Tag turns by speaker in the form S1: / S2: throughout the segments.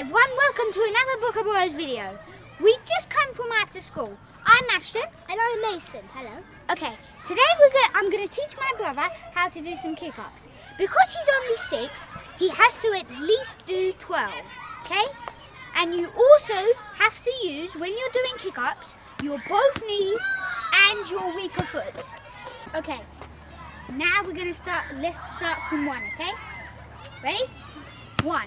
S1: everyone, welcome to another Brooker Bros video. we just come from after school. I'm Ashton. And I'm Mason. Hello. Okay, today we're gonna, I'm going to teach my brother how to do some kick-ups. Because he's only six, he has to at least do 12, okay? And you also have to use, when you're doing kick-ups, your both knees and your weaker foot. Okay, now we're going to start, let's start from one, okay? Ready? One.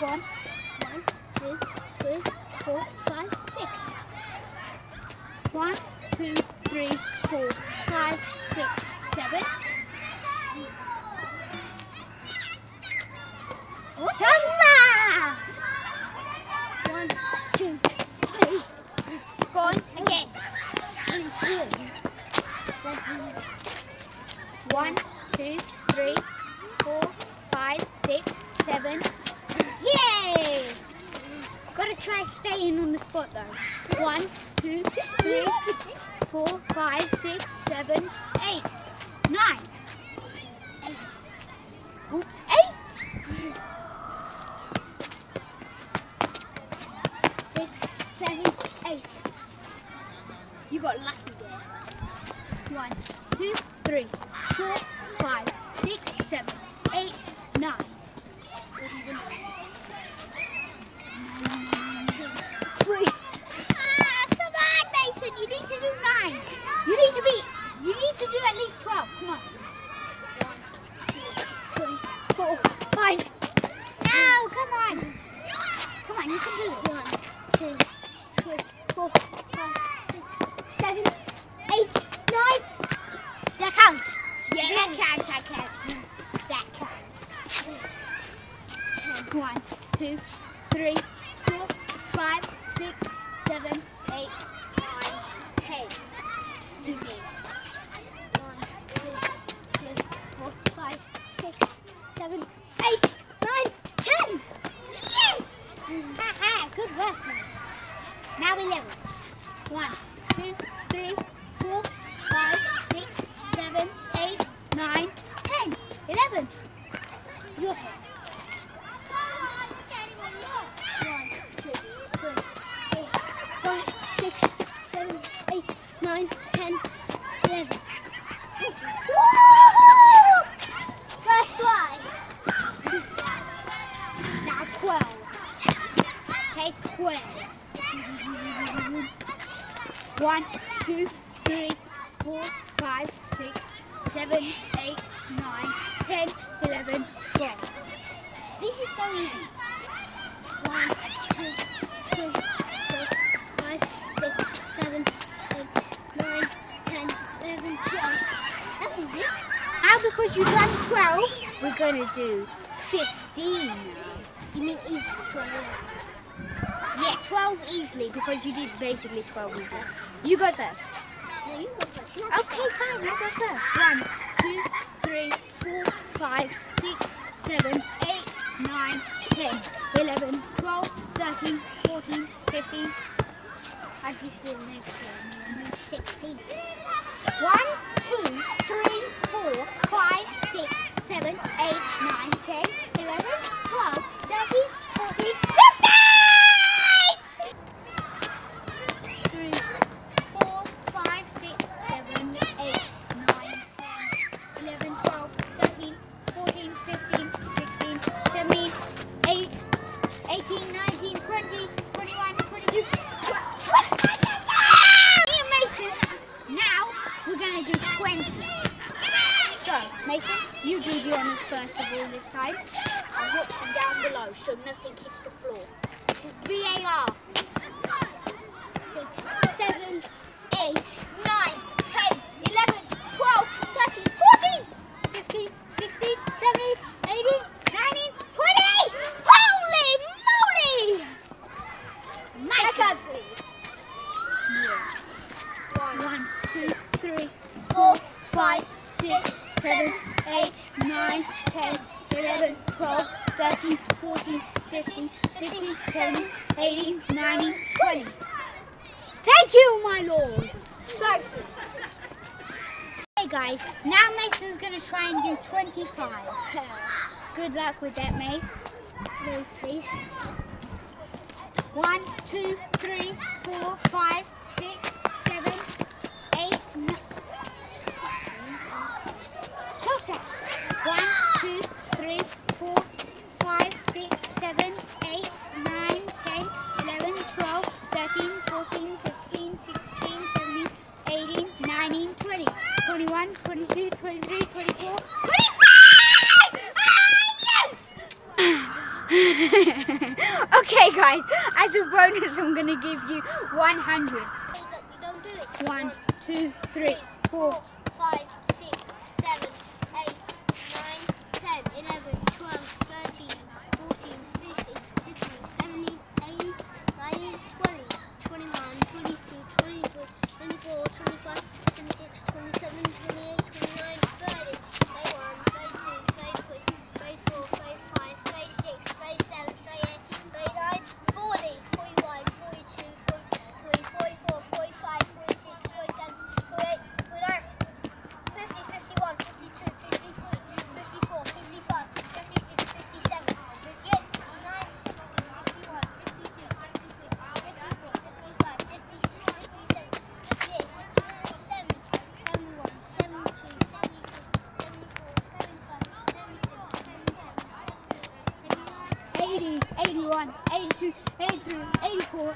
S1: gone. One, two, three, four, five, six. One, two, three, four, five, six, seven. Summer! One, two, three, four, five, six, seven, Yay! Gotta try staying on the spot though. One, two, three, four, five, six, seven, eight, nine. One, two, three, four, five, six, seven, eight, nine, ten. Yes! good work, guys. Now eleven. One, two, three. One, two, three, four, five, six, seven, eight, nine, ten, eleven, twelve. This is so easy. One, two, three, four, five, six, seven, eight, nine, ten, eleven, twelve. That's easy. Now because you've done twelve, we're gonna do fifteen. You mean easy twelve. 12 easily because you did basically 12 easily. You go first. No, you go first. You okay, fine, you go first. One, two, three, four, five, six, seven, eight, nine, ten, eleven, twelve, thirteen, fourteen, fifteen. I just did the next one. 16. 1, 2, 3, 4, 5, 6, 7, 8, 9, 10, 11, 12, this time I'm watching down below so nothing hits the floor. This is VAR. Six, seven, eight, nine, ten, eleven, twelve, thirteen. 8, 9, 10, 11, 12, 13, 14, 15, 16, 17, 18, 19, 20. Thank you, my lord. Thank you. Hey guys, now Mason's going to try and do 25. Good luck with that, Mace. Move, please. One, two, three, four, five, six, seven, eight, nine set. One, two, three, four, five, six, seven, eight, nine, ten, eleven, twelve, thirteen, fourteen, fifteen, sixteen, seventeen, eighteen, nineteen, twenty, twenty-one, twenty-two, twenty-three, twenty-four, twenty-five. Ah, yes! okay, guys. As a bonus, I'm gonna give you 100. One, two, three, four, five. 11.